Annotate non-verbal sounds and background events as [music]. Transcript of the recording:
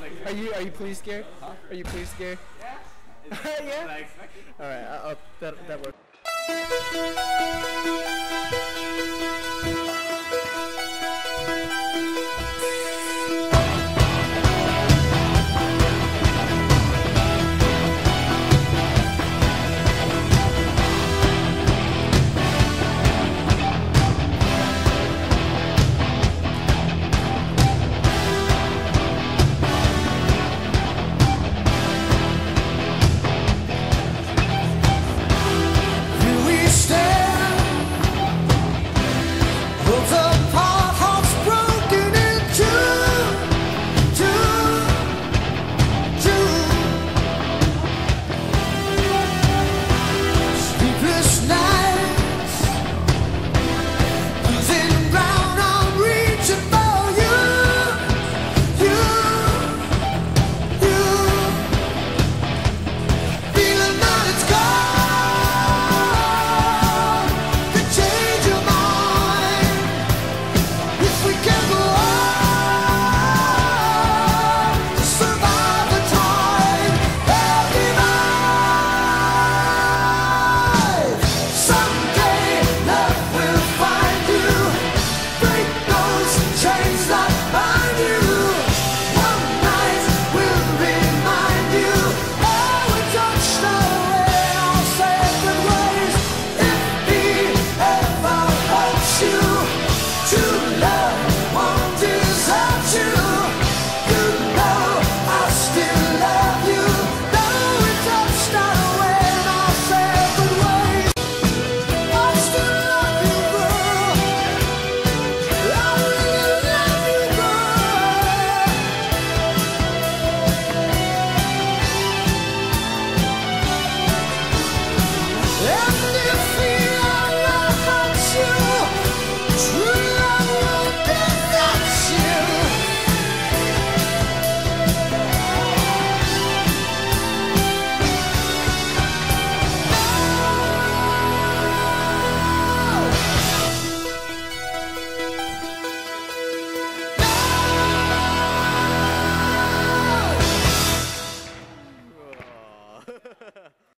Are you are you please scared? Huh? Are you please scared? Yeah. [laughs] Yeah? All right. I'll, All right, that that works.